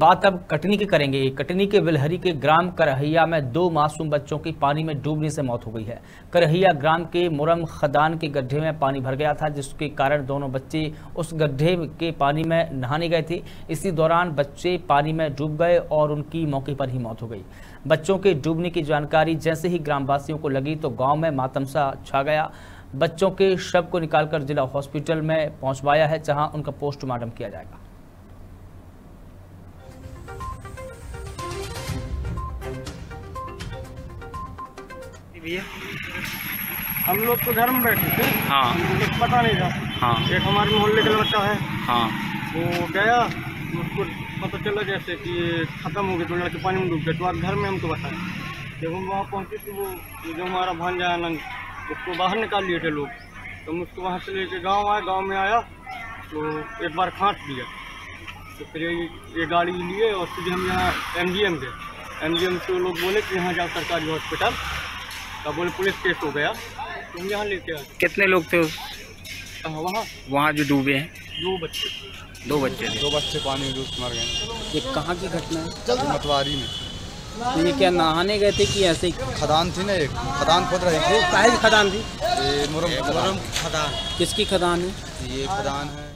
बात अब कटनी की करेंगे। कटनी के बिलहरी के ग्राम करहैया में दो मासूम बच्चों की पानी में डूबने से मौत हो गई है। करहैया ग्राम के मुरम खदान के गड्ढे में पानी भर गया था, जिसके कारण दोनों बच्चे उस गड्ढे के पानी में नहाने गए थे। इसी दौरान बच्चे पानी में डूब गए और उनकी मौके पर ही मौत हो गई। बच्चों के डूबने की जानकारी जैसे ही ग्रामवासियों को लगी तो गाँव में मातमसा छा गया। बच्चों के शव को निकालकर जिला हॉस्पिटल में पहुँचवाया है, जहाँ उनका पोस्टमार्टम किया जाएगा। भैया हम लोग तो घर में बैठे थे। हाँ। कुछ पता नहीं था। हाँ। एक हमारे मोहल्ले का लड़का है। हाँ। वो गया उसको पता चला जैसे कि खत्म हो गया तो लड़के पानी में डूब गए। तो आज घर में हमको बताया। जब हम वहाँ पहुँचे तो वो जो हमारा भांजा आनंद उसको बाहर निकाल लिए थे लोग। तो हम उसको वहाँ से लेके गाँव आए गाँव में आया तो एक बार खाँट दिया तो फिर ये गाड़ी लिए और सीधे हम यहाँ एम गए। एम जी एम से वो लोग बोले कि यहाँ जाओ सरकारी हॉस्पिटल। तब बोले पुलिस केस हो गया। तो हम यहाँ लेके आए। कितने लोग थे उस? वहाँ। वहाँ जो डूबे हैं। दो बच्चे। दो बच्चे दो बच्चे पानी में डूब मर गए। ये कहाँ की घटना है? ये मतवारी में। तो ये क्या नहाने गए थे कि ऐसे ही? खदान थी ना एक। खदान खोद रहे थे। काहे की खदान थी? ये मुरम मुरम किसकी खदान है? ये खदान है।